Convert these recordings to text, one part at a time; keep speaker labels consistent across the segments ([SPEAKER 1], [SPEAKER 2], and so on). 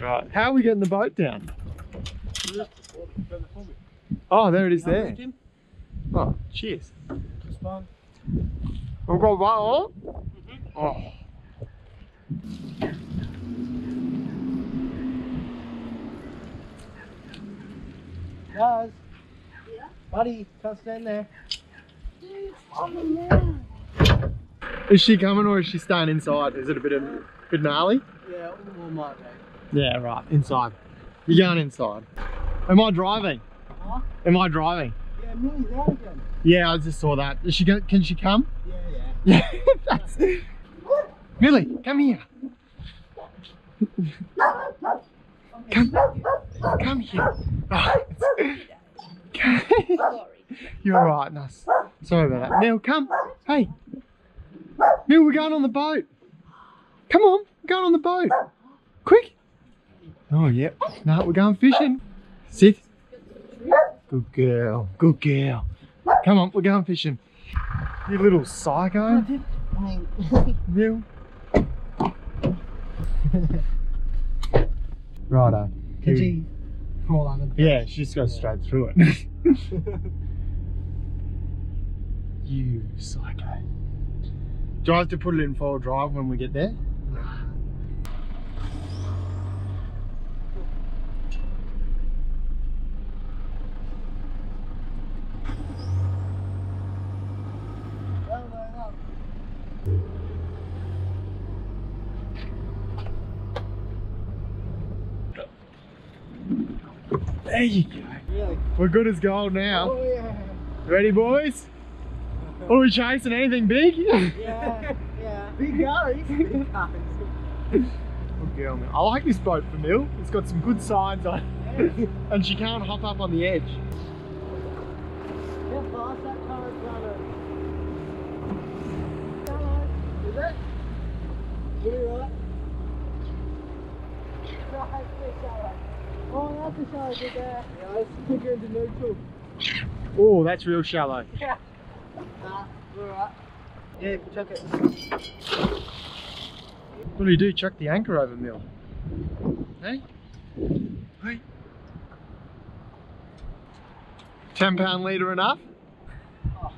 [SPEAKER 1] Right. How are we getting the boat down? Oh, there it is there. Oh, cheers.
[SPEAKER 2] It's fun.
[SPEAKER 1] I've got one on. Mm-hmm. Oh.
[SPEAKER 2] Guys. yeah? Buddy, can't stand there.
[SPEAKER 1] Is she coming or is she staying inside? Is it a bit of a bit gnarly?
[SPEAKER 2] Yeah, all might be.
[SPEAKER 1] Yeah, right. Inside. You're going inside. Am I driving?
[SPEAKER 2] Huh?
[SPEAKER 1] Am I driving?
[SPEAKER 2] Yeah, Millie's out again.
[SPEAKER 1] Yeah, I just saw that. Is she go can she come?
[SPEAKER 2] Yeah, yeah.
[SPEAKER 1] Yeah, that's Millie, come here. Come, come here. Oh, You're right, Nuss. Sorry about that. Neil, come. Hey. Neil, we're going on the boat. Come on, we're going on the boat. Quick. Oh, yep. No, we're going fishing. Sit. Good girl. Good girl. Come on, we're going fishing. You little psycho.
[SPEAKER 2] I mean,
[SPEAKER 1] Neil. Righto.
[SPEAKER 2] can she crawl under the
[SPEAKER 1] Yeah, she just goes straight through it. you psycho. Do I have to put it in four drive when we get there? There you go. We're good as gold now.
[SPEAKER 2] Oh, yeah.
[SPEAKER 1] Ready, boys? Are we chasing anything big?
[SPEAKER 2] Yeah, yeah. Big guys. Big guys.
[SPEAKER 1] Good girl. I like this boat for Mill. It's got some good signs on it. And she can't hop up on the edge.
[SPEAKER 2] How fast that? Hello. Is it? Right. No, it's a shallow. Oh, that's a shallow bit there. Yeah, let's kick her into neutral.
[SPEAKER 1] Oh, that's real shallow.
[SPEAKER 2] Yeah. Nah, we're right. Yeah, chuck it.
[SPEAKER 1] What do you do? Chuck the anchor over Mill. Hey? Hey? 10 pound leader enough?
[SPEAKER 2] Oh,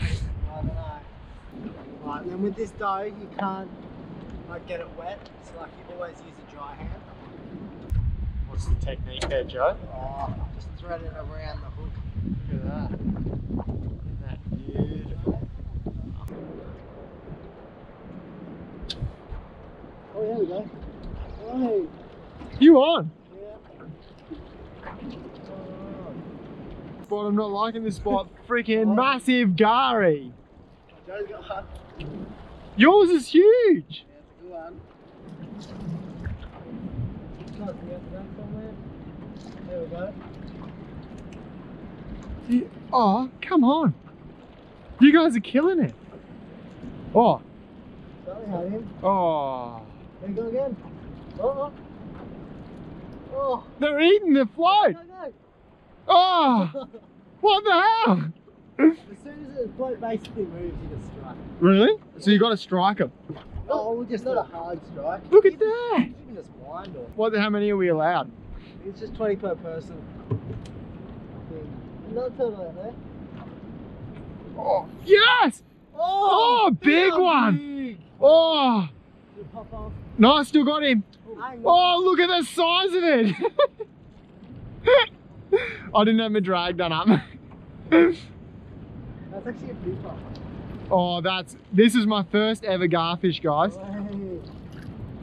[SPEAKER 2] mate, I don't know. Right, and then with this dough, you can't like get it wet. So like you always use a dry hand.
[SPEAKER 1] What's the technique there, Joe?
[SPEAKER 2] Oh, just thread it around the hook.
[SPEAKER 1] Look at that. Isn't that beautiful?
[SPEAKER 2] Oh, there we go. Oh,
[SPEAKER 1] You on?
[SPEAKER 2] yeah.
[SPEAKER 1] But I'm not liking this spot. Freaking massive gari.
[SPEAKER 2] Joe's got one.
[SPEAKER 1] Yours is huge.
[SPEAKER 2] Yeah, it's a good one. Try to get that somewhere. There we go.
[SPEAKER 1] Oh, come on. You guys are killing it. Oh,
[SPEAKER 2] Sally had
[SPEAKER 1] oh.
[SPEAKER 2] There you go again. Oh, oh. Oh,
[SPEAKER 1] They're eating the float.
[SPEAKER 2] go, go.
[SPEAKER 1] Oh, what the hell?
[SPEAKER 2] As soon as the float basically moves, you just strike.
[SPEAKER 1] Really? So you got to strike them.
[SPEAKER 2] Oh, just not a hard strike.
[SPEAKER 1] Look at that.
[SPEAKER 2] You can just wind or
[SPEAKER 1] What? How many are we allowed?
[SPEAKER 2] It's just 20 per person. Turtle out there.
[SPEAKER 1] Oh, yes. Oh, oh big one.
[SPEAKER 2] Big.
[SPEAKER 1] Oh,
[SPEAKER 2] You pop off.
[SPEAKER 1] no, I still got him. Oh, look at the size of it. I didn't have my drag done up.
[SPEAKER 2] That's actually a big one.
[SPEAKER 1] oh, that's this is my first ever garfish, guys.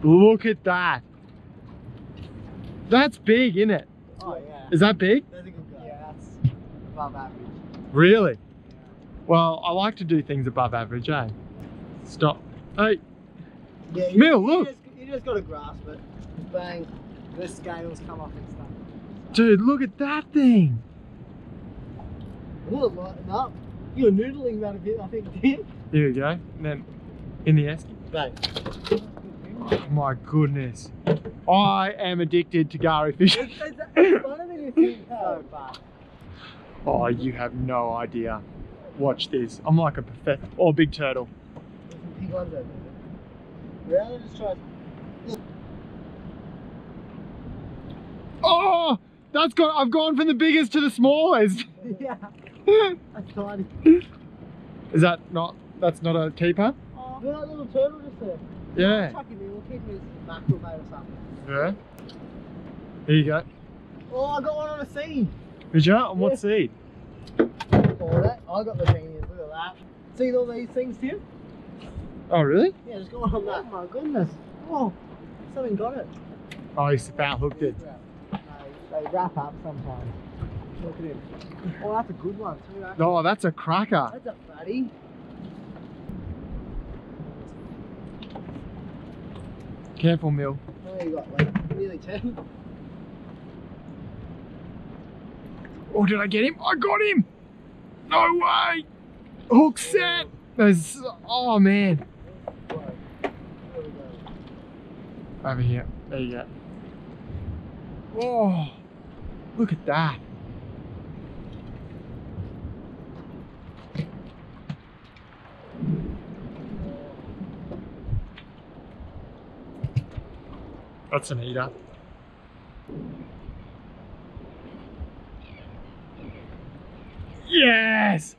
[SPEAKER 1] Look at that. That's big, isn't it?
[SPEAKER 2] Oh, yeah.
[SPEAKER 1] Is that big?
[SPEAKER 2] That's a good guy. Yeah, that's above average.
[SPEAKER 1] Really? Well, I like to do things above average, eh? Stop. Hey,
[SPEAKER 2] Yeah, you,
[SPEAKER 1] Mill,
[SPEAKER 2] you
[SPEAKER 1] look.
[SPEAKER 2] Just, you just got to grasp it. Bang. The scales come off and stuff.
[SPEAKER 1] dude, look at that thing.
[SPEAKER 2] A little lighten up. You're noodling that a bit, I think, did
[SPEAKER 1] Here we go. And then in the esky.
[SPEAKER 2] Bang.
[SPEAKER 1] Oh my goodness. I am addicted to gari fishing.
[SPEAKER 2] It's, it's, you so far.
[SPEAKER 1] Oh, you have no idea. Watch this. I'm like a perfect or big turtle.
[SPEAKER 2] Some big ones over there. Rather just try.
[SPEAKER 1] Oh, that's got. I've gone from the biggest to the smallest.
[SPEAKER 2] yeah, that's tiny.
[SPEAKER 1] Is that not? That's not a keeper.
[SPEAKER 2] Oh, that little turtle just there.
[SPEAKER 1] Yeah.
[SPEAKER 2] Chuck him in, we'll keep him as mackerel bait or something.
[SPEAKER 1] Yeah. Here you go.
[SPEAKER 2] Oh, I got one on a seed.
[SPEAKER 1] Did you? On what
[SPEAKER 2] Yeah.
[SPEAKER 1] seed?
[SPEAKER 2] Oh, that, I got the genius, look at that. See all these things, Tim?
[SPEAKER 1] Oh really?
[SPEAKER 2] Yeah, just go on that. Oh my goodness. Oh, something got it.
[SPEAKER 1] Oh, he's about hooked it.
[SPEAKER 2] No, they wrap up sometimes. Look at him. Oh, that's a good one too. Actually.
[SPEAKER 1] Oh, that's a cracker.
[SPEAKER 2] That's a fatty.
[SPEAKER 1] Careful, Mill.
[SPEAKER 2] Oh, you got like nearly 10.
[SPEAKER 1] Oh, did I get him? I got him. No way. Hook set. There's. Oh man.
[SPEAKER 2] There we go.
[SPEAKER 1] Over here. There you go. Oh, look at that. That's an eater. Yes!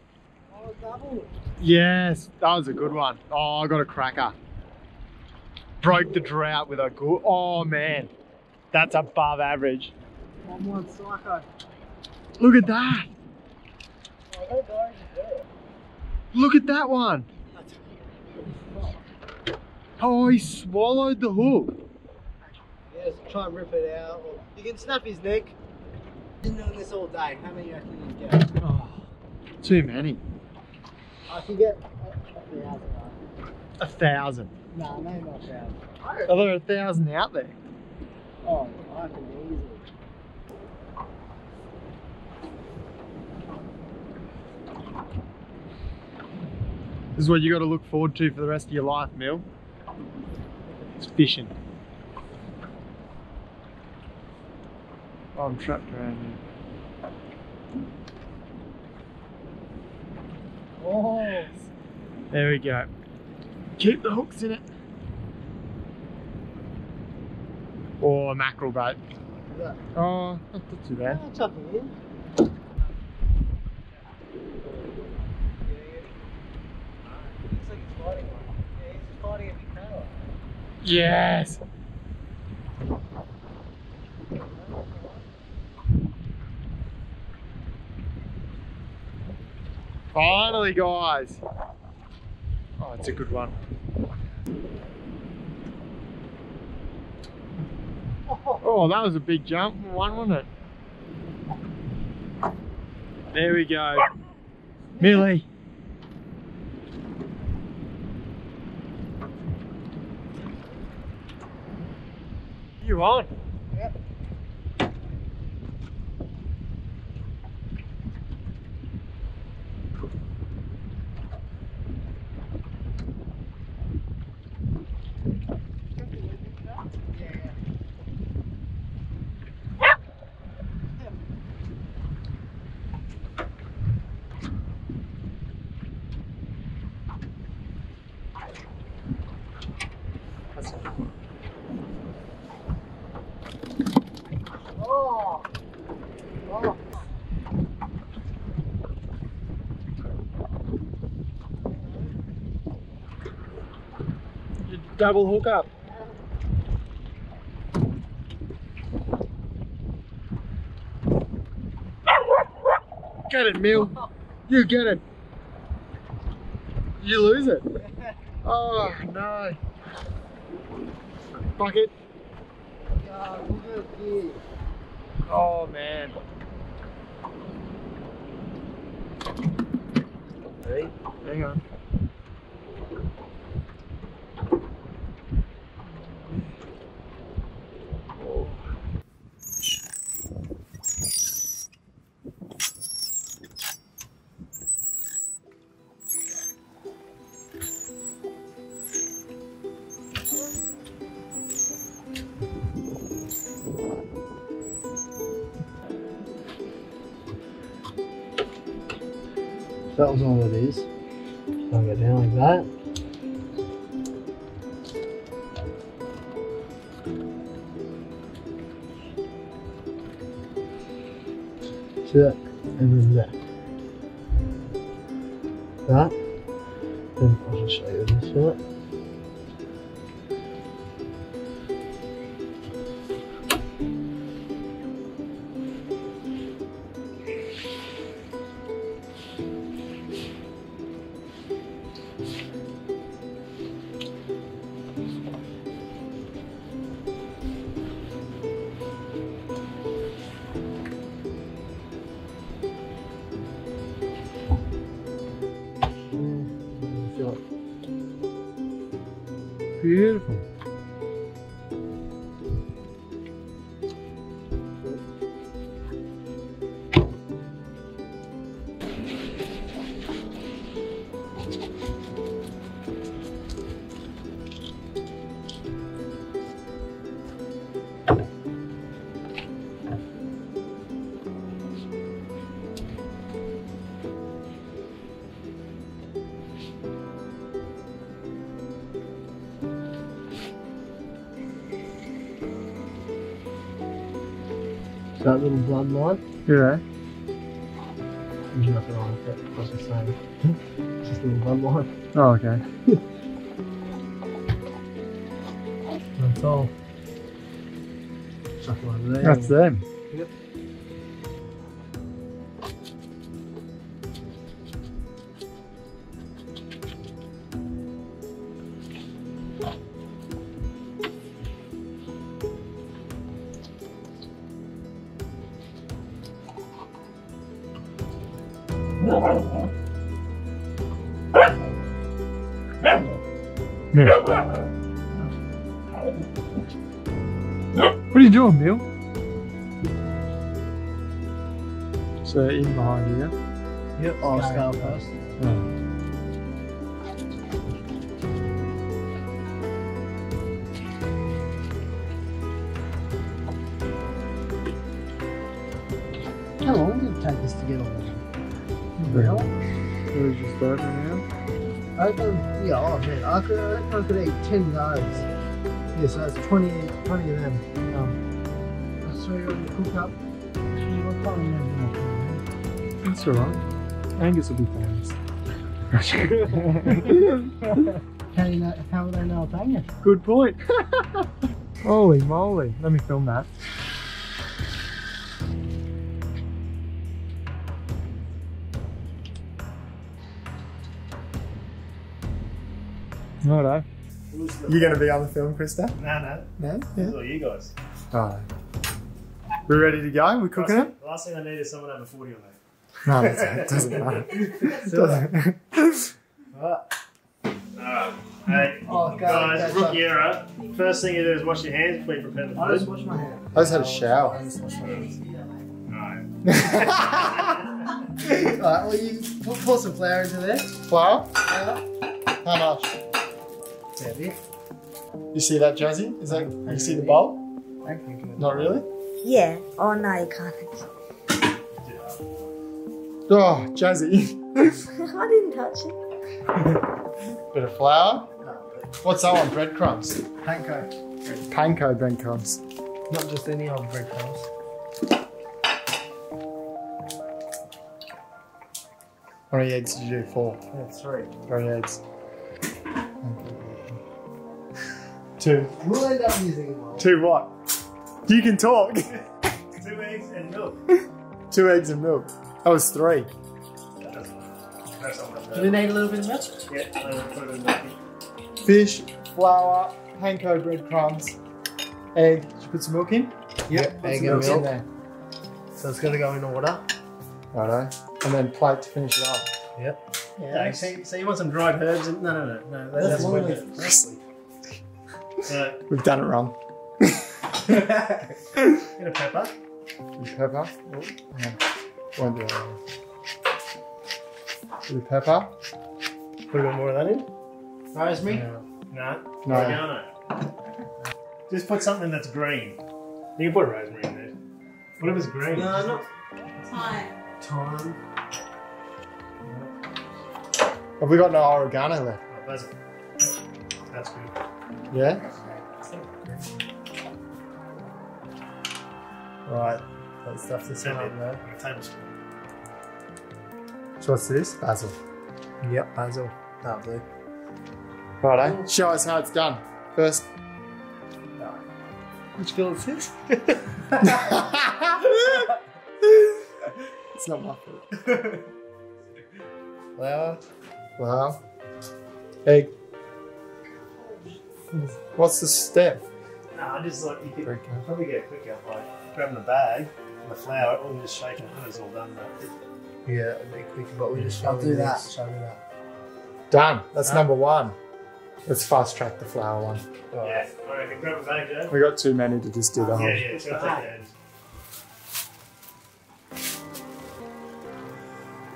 [SPEAKER 2] Oh.
[SPEAKER 1] Yes, that was a good one. Oh, I got a cracker. Broke the drought with a good. Oh man, that's above average.
[SPEAKER 2] One one psycho.
[SPEAKER 1] Look at that.
[SPEAKER 2] Oh, that guy's there.
[SPEAKER 1] Look at that one. Oh, he swallowed the hook.
[SPEAKER 2] Just try and rip it out. Or you can snap his neck. Been doing this all day. How many do you get?
[SPEAKER 1] Oh, too many.
[SPEAKER 2] I can get a, a thousand.
[SPEAKER 1] A thousand.
[SPEAKER 2] Nah, maybe not a thousand.
[SPEAKER 1] Are there a thousand out there?
[SPEAKER 2] Oh, I can easily.
[SPEAKER 1] This is what you got to look forward to for the rest of your life, Mill. It's fishing. Oh, I'm trapped around here.
[SPEAKER 2] Oh,
[SPEAKER 1] There we go. Keep the hooks in it. Or a mackerel bait.
[SPEAKER 2] that?
[SPEAKER 1] Oh, not too bad.
[SPEAKER 2] It in. Looks like he's fighting one. Yeah, he's just fighting a big tail.
[SPEAKER 1] Yes. Finally, guys. Oh, it's a good one.
[SPEAKER 2] Oh,
[SPEAKER 1] that was a big jump. One, wasn't it? There we go. Millie. You on? Double hook up. Get it, Mill. You get it. You lose it. Oh no. Bucket. Oh man. Ready? Hang on.
[SPEAKER 2] That was all it is. I'll go down like that. Check. And
[SPEAKER 1] Beautiful.
[SPEAKER 2] So that little bloodline,
[SPEAKER 1] Yeah.
[SPEAKER 2] there's nothing wrong with it. That's the same. It's just a little bloodline.
[SPEAKER 1] Oh, okay.
[SPEAKER 2] That's all. Chuck it over there.
[SPEAKER 1] That's them. What are you doing, Bill? So in behind you, yeah?
[SPEAKER 2] Yep. Oh, scale I yeah, oh man, I could, I reckon I could eat 10 those. Yeah, so that's 20, 20 of them. Um, so you're going to cook up. I can't remember.
[SPEAKER 1] That's alright. Angus will be famous.
[SPEAKER 2] How, do you know, how would I know it's Angus?
[SPEAKER 1] Good point. Holy moly. Let me film that. Righto. You going to be on the film, Krista?
[SPEAKER 3] No, no.
[SPEAKER 1] No?
[SPEAKER 3] This is all you guys.
[SPEAKER 1] Alright. We ready to go? We cooking
[SPEAKER 3] last,
[SPEAKER 1] it?
[SPEAKER 3] The last thing I need is someone over 40 on that.
[SPEAKER 1] No, that's it. Doesn't matter. Doesn't.
[SPEAKER 3] Alright. Hey,
[SPEAKER 2] Oh, God,
[SPEAKER 3] guys,
[SPEAKER 2] that's
[SPEAKER 3] rookie error. First thing you do is wash your hands before you prepare the food.
[SPEAKER 2] I just
[SPEAKER 3] food.
[SPEAKER 2] wash my hands.
[SPEAKER 1] I just had a shower.
[SPEAKER 2] I just wash my hands.
[SPEAKER 3] Alright.
[SPEAKER 2] Alright, well, you pour, pour some flour into there.
[SPEAKER 1] Flour?
[SPEAKER 2] Yeah.
[SPEAKER 1] How much?
[SPEAKER 2] Heavy.
[SPEAKER 1] You see that, Jazzy? Is that you see the bowl?
[SPEAKER 2] I think.
[SPEAKER 1] Not really.
[SPEAKER 4] Yeah. Oh no, you can't.
[SPEAKER 1] Oh, Jazzy.
[SPEAKER 4] I didn't touch it.
[SPEAKER 1] Bit of flour. What's that one? Breadcrumbs.
[SPEAKER 2] but panko.
[SPEAKER 1] Panko breadcrumbs.
[SPEAKER 2] Not just any old breadcrumbs.
[SPEAKER 1] How many eggs did you do? Four.
[SPEAKER 2] Yeah, three.
[SPEAKER 1] Three eggs. Two.
[SPEAKER 2] We'll end up using them.
[SPEAKER 1] Two what? You can talk.
[SPEAKER 3] Two eggs and milk.
[SPEAKER 1] Two eggs and milk. That was three.
[SPEAKER 3] That doesn't That's not much
[SPEAKER 2] Do we need a little bit of milk?
[SPEAKER 3] Yeah, I'm gonna put it in the
[SPEAKER 1] Fish, flour, panko breadcrumbs, egg. Did you put some milk in?
[SPEAKER 2] Yep,
[SPEAKER 1] Put
[SPEAKER 2] egg
[SPEAKER 1] some
[SPEAKER 2] and
[SPEAKER 1] milk in there.
[SPEAKER 2] So it's going to go in order.
[SPEAKER 1] Righto. And then plate to finish it off.
[SPEAKER 2] Yep.
[SPEAKER 3] Yeah, so, so you want some dried herbs? And, no, no, no, no. That, that's
[SPEAKER 2] That's
[SPEAKER 3] wicked.
[SPEAKER 1] Parsley.
[SPEAKER 3] So,
[SPEAKER 1] We've done it wrong.
[SPEAKER 3] get a pepper.
[SPEAKER 1] With pepper. Oh, yeah. Won't do that. With pepper.
[SPEAKER 3] Put a bit more of that in.
[SPEAKER 2] Rosemary?
[SPEAKER 3] No.
[SPEAKER 1] No.
[SPEAKER 3] Oregano. Just put something that's green. You can put rosemary in there. Whatever's green.
[SPEAKER 2] No, not
[SPEAKER 4] Time.
[SPEAKER 2] thyme.
[SPEAKER 1] Have we got no oregano left?
[SPEAKER 3] Oh, that's, that's good.
[SPEAKER 1] Yeah? Right.
[SPEAKER 2] Like stuff this one
[SPEAKER 3] And
[SPEAKER 2] up there.
[SPEAKER 3] a tablespoon.
[SPEAKER 2] So what's this? Basil. Yep, basil. That'll do.
[SPEAKER 1] Righto. Show us how it's done. First.
[SPEAKER 2] Which bill is this?
[SPEAKER 1] it's not my fault.
[SPEAKER 2] Flour.
[SPEAKER 1] Wow. Egg. What's the step?
[SPEAKER 3] No, I just like you could
[SPEAKER 1] Okay.
[SPEAKER 3] probably get it quicker by grabbing the bag and the flour and just shaking it when it's all done. But
[SPEAKER 2] Yeah, it'll be quicker, but we just
[SPEAKER 5] I'll
[SPEAKER 2] show
[SPEAKER 5] do
[SPEAKER 2] you
[SPEAKER 5] that.
[SPEAKER 2] this, Show me that.
[SPEAKER 1] Done. That's
[SPEAKER 3] Done.
[SPEAKER 1] number one. Let's fast track the flour one.
[SPEAKER 3] yeah, I reckon grab a bag, Joe.
[SPEAKER 1] We got too many to just do the
[SPEAKER 3] Yeah,
[SPEAKER 1] whole.
[SPEAKER 3] yeah, it's gonna take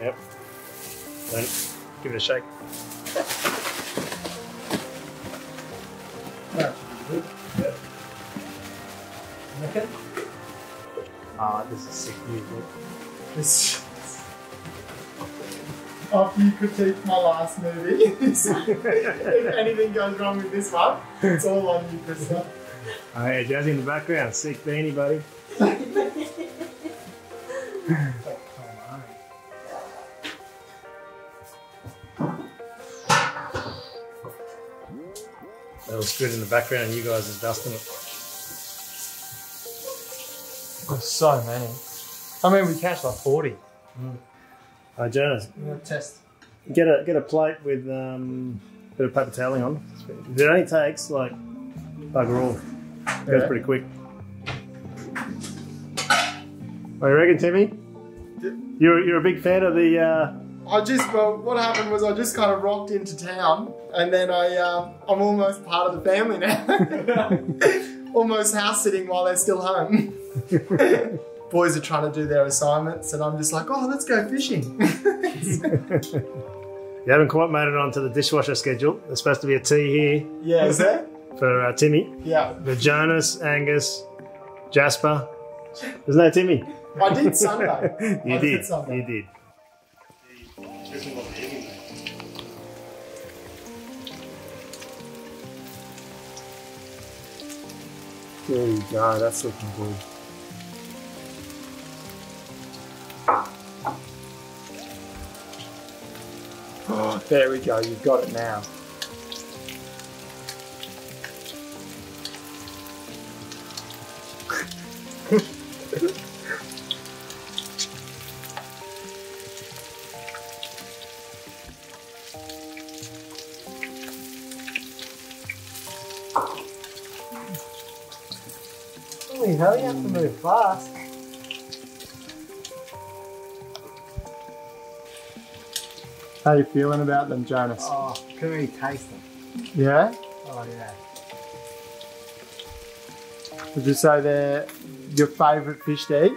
[SPEAKER 3] your. Yep. Then give it a shake.
[SPEAKER 2] Okay.
[SPEAKER 3] Ah, this is sick music.
[SPEAKER 1] This. After you critique my last movie, if anything goes wrong with this one, it's all on you, Krista.
[SPEAKER 3] Oh yeah, Jazzy in the background, sick beanie, buddy. That looks good in the background. You guys are dusting it.
[SPEAKER 1] There's so many. I mean, we cashed like 40.
[SPEAKER 3] Uh, Jonas,
[SPEAKER 2] I'm test.
[SPEAKER 3] get a get a plate with um, a bit of paper toweling on. It only takes like bugger all. It goes
[SPEAKER 1] Yeah.
[SPEAKER 3] pretty quick. What do you reckon, Timmy? You're, you're a big fan of the. Uh,
[SPEAKER 1] I just, well, what happened was I just kind of rocked into town and then I, um, I'm almost part of the family now. almost house sitting while they're still home. Boys are trying to do their assignments and I'm just like, oh, let's go fishing.
[SPEAKER 3] you haven't quite made it onto the dishwasher schedule. There's supposed to be a tea here
[SPEAKER 1] yeah, is there?
[SPEAKER 3] for uh, Timmy.
[SPEAKER 1] Yeah.
[SPEAKER 3] The Jonas, Angus, Jasper. There's no Timmy.
[SPEAKER 1] I did Sunday.
[SPEAKER 3] You
[SPEAKER 1] I
[SPEAKER 3] did.
[SPEAKER 1] Sunday.
[SPEAKER 3] You did.
[SPEAKER 1] There you go, that's looking good. Oh, there we go, you've got it now.
[SPEAKER 2] Holy hell, you have to move fast.
[SPEAKER 1] How are you feeling about them, Jonas?
[SPEAKER 2] Oh, can really taste them.
[SPEAKER 1] Yeah?
[SPEAKER 2] Oh yeah.
[SPEAKER 1] Would you say they're your favourite fish to eat?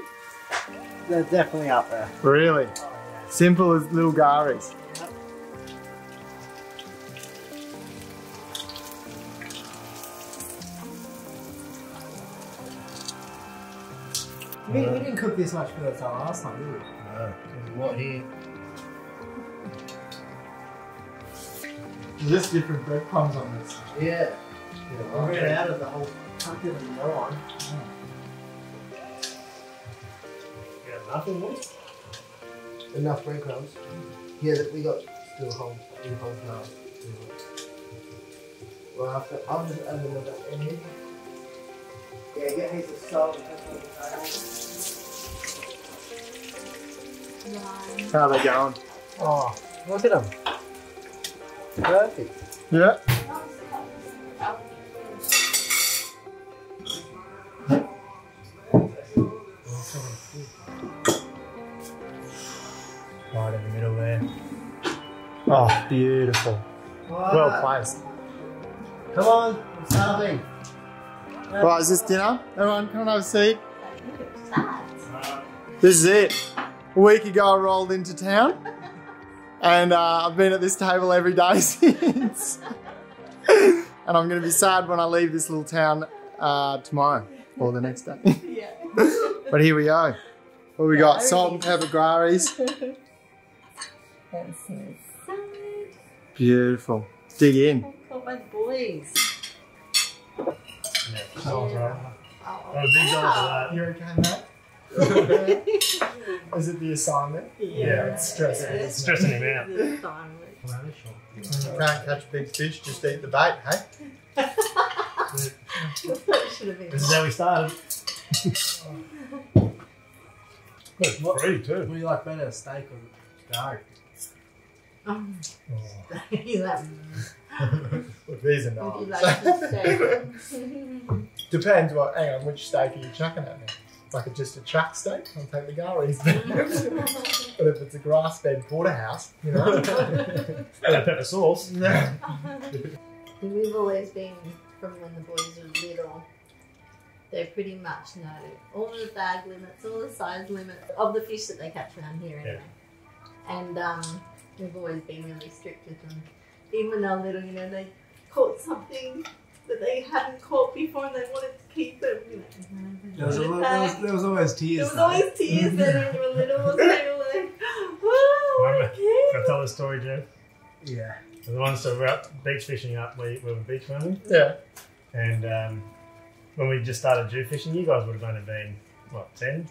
[SPEAKER 2] They're definitely up there.
[SPEAKER 1] Really?
[SPEAKER 2] Oh yeah.
[SPEAKER 1] Simple as little garis.
[SPEAKER 2] We, we didn't cook this much for the last time, did we?
[SPEAKER 3] No.
[SPEAKER 2] There's a lot here.
[SPEAKER 1] Just different breadcrumbs on this.
[SPEAKER 2] Yeah.
[SPEAKER 1] Yeah,
[SPEAKER 2] I ran out of the whole packet of nine.
[SPEAKER 3] You got nothing more?
[SPEAKER 2] Enough breadcrumbs. Yeah, that we got still a whole, a whole jar. Well, after, I'll just add another egg. Yeah, get heaps of salt and pepper on the table.
[SPEAKER 1] How are they going?
[SPEAKER 2] Oh, look at them. Perfect.
[SPEAKER 1] Yeah.
[SPEAKER 3] Right in the middle there.
[SPEAKER 1] Oh, beautiful. Well placed.
[SPEAKER 2] Come on, it's starving.
[SPEAKER 1] Right, is this dinner? Everyone, come and have a seat. This is it. A week ago, I rolled into town, and uh, I've been at this table every day since. and I'm going to be sad when I leave this little town uh, tomorrow or the next day.
[SPEAKER 4] Yeah.
[SPEAKER 1] but here we go. What we got? Salt and pepper graries.
[SPEAKER 4] That's so sad.
[SPEAKER 1] Beautiful. Dig in.
[SPEAKER 4] Oh, my boys.
[SPEAKER 3] Yeah. Sounds right.
[SPEAKER 4] Oh,
[SPEAKER 3] Oh, big dollar for that.
[SPEAKER 1] You okay, mate? Is it the assignment?
[SPEAKER 3] Yeah.
[SPEAKER 1] It's stressing.
[SPEAKER 4] Yeah.
[SPEAKER 3] It's stressing him out.
[SPEAKER 4] The assignment.
[SPEAKER 1] You can't catch big fish, just eat the bait, hey?
[SPEAKER 4] Should have been.
[SPEAKER 3] This is how we started. It's free too.
[SPEAKER 2] What do you like better, steak or garlic?
[SPEAKER 4] Um,
[SPEAKER 1] Oh.
[SPEAKER 4] you like,
[SPEAKER 1] these are nice.
[SPEAKER 4] like to stay?
[SPEAKER 1] Depends what, hang on, which steak are you chucking at me? Like a, just a chuck steak? I'll take the garlics. but if it's a grass fed porterhouse, you know?
[SPEAKER 3] And a pepper sauce.
[SPEAKER 1] yeah.
[SPEAKER 4] We've always been, from when the boys were little, they pretty much know all the bag limits, all the size limits of the fish that they catch around here anyway. And um, we've always been really strict with them. Even when they were little, you know, they caught something that they hadn't caught before and they wanted to keep it. You know,
[SPEAKER 2] There was,
[SPEAKER 4] put it
[SPEAKER 2] there was,
[SPEAKER 4] back.
[SPEAKER 2] there was always
[SPEAKER 4] There
[SPEAKER 2] tears.
[SPEAKER 4] was
[SPEAKER 2] though.
[SPEAKER 4] always tears then when you were little, wasn't there? You were like, oh,
[SPEAKER 3] Remember-
[SPEAKER 4] okay.
[SPEAKER 3] Can I tell the story, Jeff?
[SPEAKER 1] Yeah.
[SPEAKER 3] The ones that were out beach fishing up, we, we were beach running,
[SPEAKER 1] Yeah.
[SPEAKER 3] and um, when we just started Jew fishing, you guys would have only been, what, 10?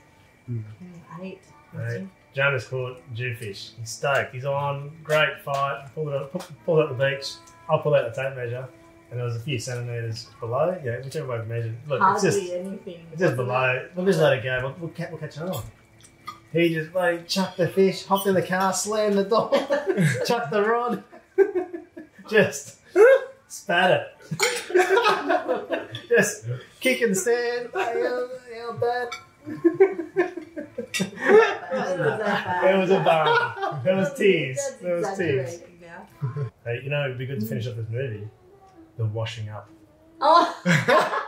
[SPEAKER 4] Eight.
[SPEAKER 3] Right. Jonas caught Jewfish. He's stoked. He's on. Great fight. Pulled it up, pu- pulled out the beach. I'll pull out the tape measure. And there was a few centimetres below. Yeah, whichever way we measured. Look, it's
[SPEAKER 4] Hardly
[SPEAKER 3] just,
[SPEAKER 4] anything.
[SPEAKER 3] it's just below. We'll just let it go. We'll, we'll, ca- we'll catch another one. He just bloody chucked the fish, hopped in the car, slammed the door, chucked the rod. just spat it. just kicking the sand. How, how bad? It was a bar. There was tears. There was tears.
[SPEAKER 4] now.
[SPEAKER 3] Hey, you know, it'd be good to finish up this movie. The washing up.
[SPEAKER 4] Oh,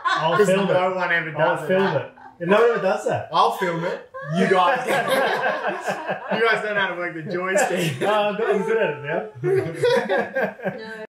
[SPEAKER 3] I'll
[SPEAKER 1] Because
[SPEAKER 3] film
[SPEAKER 1] no
[SPEAKER 3] it.
[SPEAKER 1] one ever does
[SPEAKER 3] I'll film
[SPEAKER 1] that.
[SPEAKER 3] it. You know who does that?
[SPEAKER 1] I'll film it. You guys. you guys don't know how to work the joystick.
[SPEAKER 3] oh, I'm good I'm good at it now.
[SPEAKER 4] no.